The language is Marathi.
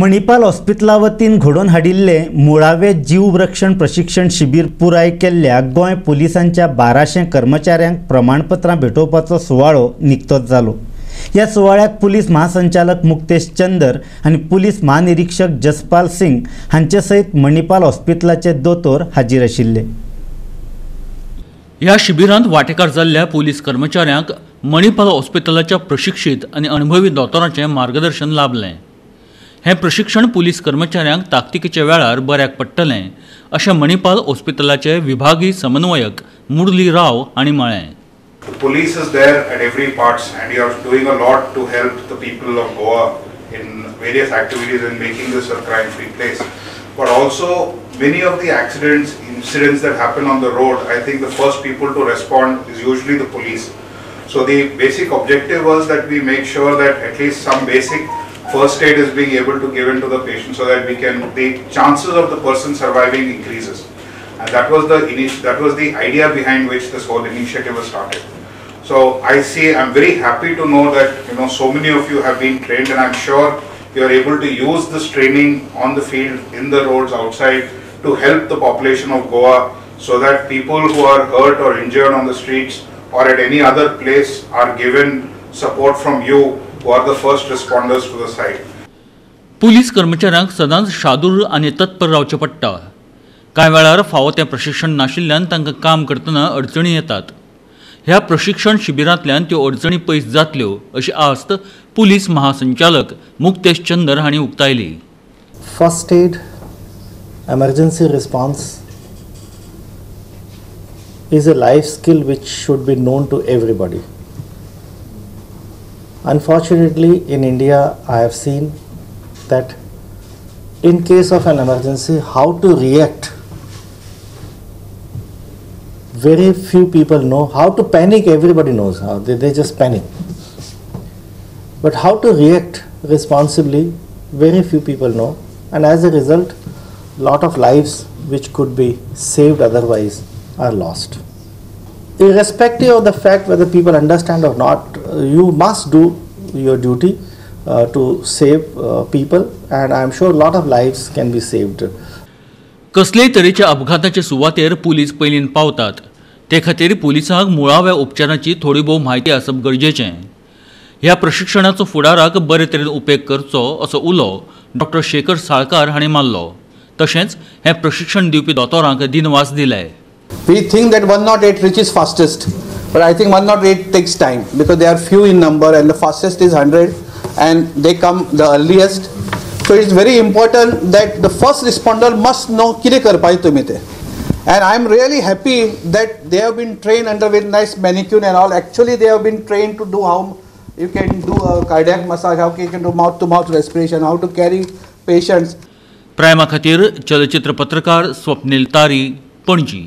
मणिपाल हॉस्पिटला वतीन घडोवन हाडिल्ले मुळावे जीव रक्षण प्रशिक्षण शिबीर पुराय केल्ल्या गोंय पुलिसांच्या बाराशे कर्मचाऱ्यांक प्रमाणपत्रां भेटोवपाचो सुवाळो निकतोच जालो. ह्या सुवाळ्याक पुलीस महासंचालक मुक्तेश चंदर आनी पुलीस महानिरीक्षक जसपाल सिंग हांचे सयत मणिपाल हॉस्पिटलाचे दोतोर हाजीर आशिल्ले. ह्या शिबिरांत वांटेकार जाल्ल्या पोलीस कर्मचाऱ्यांक मणिपाल हॉस्पिटलाच्या प्रशिक्षीत आनी अणभवी दोतोरांचें मार्गदर्शन लाभलें. हें प्रशिक्षण पुलीस कर्मचाऱ्यांक ताकतिकेच्या वेळार बऱ्याक पडटलें अशें मणिपाल हॉस्पिटलाचे विभागीय समन्वयक मुरली राव हांणी म्हळें The police is there at every parts and you are doing a lot to help the people of Goa in various activities and making this a crime-free place. But also many of the accidents, incidents that happen on the road, I think the first people to respond is usually the police. So the basic objective was that we make sure that at least some basic first aid is being able to given to the patient so that we can, the chances of the person surviving increases. And that was the that was the idea behind which this whole initiative was started. So I see, I'm very happy to know that, you know, so many of you have been trained and I'm sure you are able to use this training on the field, in the roads, outside to help the population of Goa so that people who are hurt or injured on the streets or at any other place are given support from you who are the first responders to the site. Police कर्मचाऱ्यांक सदांच शादूर आनी तत्पर रावचें पडटा कांय वेळार फावो तें प्रशिक्षण नाशिल्ल्यान तांकां काम करतना अडचणी येतात ह्या प्रशिक्षण शिबिरांतल्यान त्यो अडचणी पयस जातल्यो अशी आस्त पुलीस महासंचालक मुक्तेश चंदर हांणी उक्तायली first aid, emergency response is a life skill which should be known to everybody. Unfortunately, in India, I have seen that in case of an emergency, how to react. Very few people know how to panic, everybody knows how, they, they just panic. But how to react responsibly, very few people know, and as a result, lot of lives which could be saved otherwise are lost. Irrespective of the fact whether people understand or not, uh, you must do your duty uh, to save uh, people, and I am sure lot of lives can be saved. कसलेय तरेच्या अपघाताचे सुवातेर पुलीस पयलीन पावतात. ते खातीर पुलिसांक मुळाव्या उपचाराची थोडी भोव म्हायती आसप गरजेचें. ह्या प्रशिक्षणाचो फुडाराक बरे तरेन उपेग करचो असो उलो डॉक्टर शेखर साळकार हांणी मारलो. तशेंच हें प्रशिक्षण दिवपी दोतोरांक दिनवास दिले We think that 108 reaches fastest, but I think 108 takes time because they are few in number and the fastest is 100 and they come the earliest. So it's very important that the first responder must know कितें करपाचें तुमी तें. And I'm really happy that they have been trained under very nice manicure and all. Actually, they have been trained to do how you can do a cardiac massage, how you can do mouth to mouth respiration, how to carry patients. प्रायमा खातीर चलचित्र पत्रकार स्वप्नील तारी पणजी